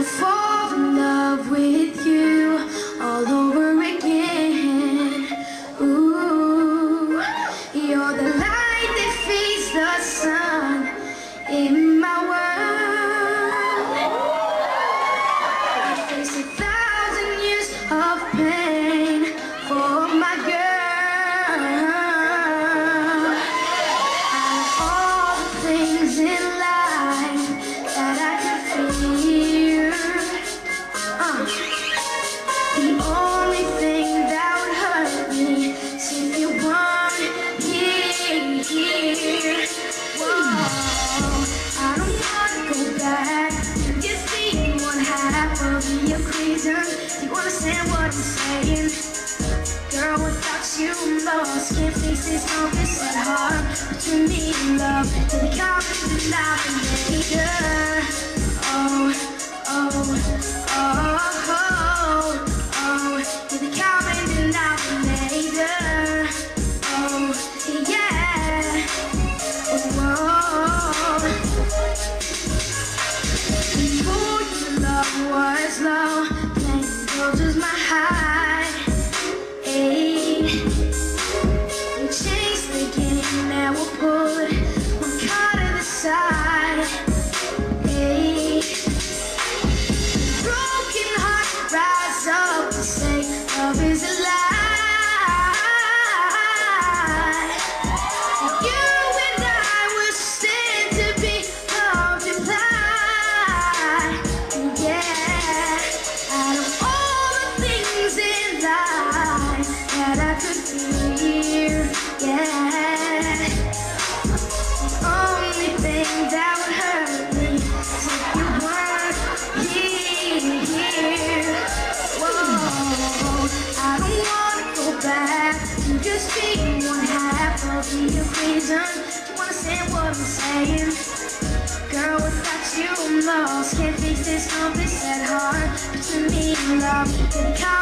the fall. You lost. Can't face this compass at heart. But you need love. To the common denominator. Oh, oh, oh, oh, oh. To the. Oh, yeah. Oh, oh. your love was low, playing gold my high. Just one half of the equation. You what I'm saying? Girl, without you, I'm lost. Can't face this compass at heart. But you need love, the common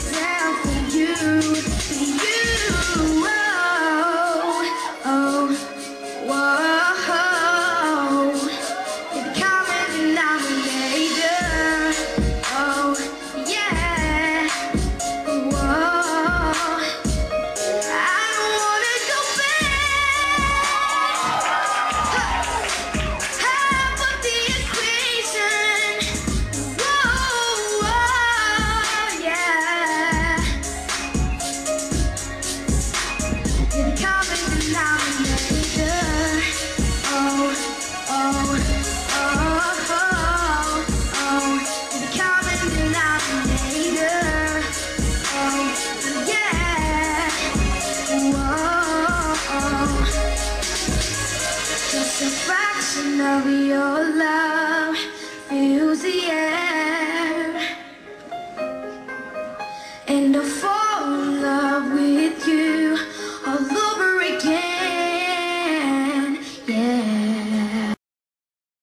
Hold fraction of